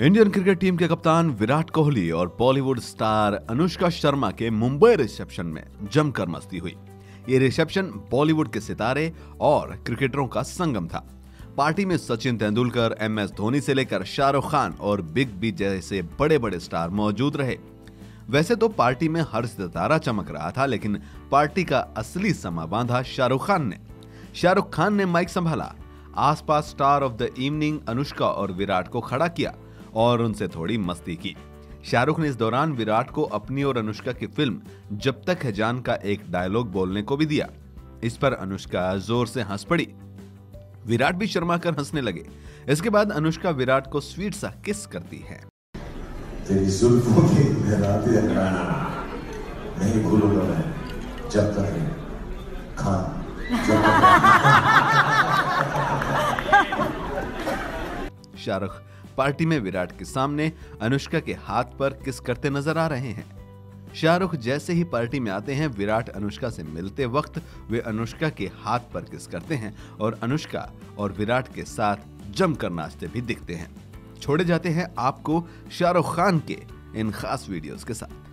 Indian cricket team के कप्तान विराट कोहली और बॉलीवुड स्टार अनुष्का शर्मा के मुंबई रिसेप्शन में जमकर मस्ती हुई। ये रिसेप्शन बॉलीवुड के सितारे और क्रिकेटरों का संगम था। पार्टी में सचिन तेंदुलकर एम एस धोनी से लेकर शाहरुख खान और बिग बी जैसे बड़े बड़े स्टार मौजूद रहे। वैसे तो पार्टी में हर सितारा चमक रहा था, लेकिन पार्टी का असली समा बांधा शाहरुख खान ने। शाहरुख खान ने माइक संभाला। आसपास star of the evening Anushka और विराट को खड़ा किया। और उनसे थोड़ी मस्ती की। शाहरुख ने इस दौरान विराट को अपनी और अनुष्का की फ़िल्म जब तक है जान का एक डायलॉग बोलने को भी दिया। इस पर अनुष्का ज़ोर से हंस पड़ी। विराट भी शर्मा कर हंसने लगे। इसके बाद अनुष्का विराट को स्वीट सा किस करती है। तेरी जुल्फों की अंगाना नहीं भूलूँगा मैं। जब तक है खान। शाहरुख पार्टी में विराट के सामने अनुष्का के हाथ पर किस करते नज़र आ रहे हैं? शाहरुख जैसे ही पार्टी में आते हैं, विराट अनुष्का से मिलते वक्त वे अनुष्का के हाथ पर किस करते हैं और अनुष्का और विराट के साथ जमकर नाचते भी दिखते हैं। छोड़े जाते हैं आपको शाहरुख खान के इन खास वीडियोस के साथ।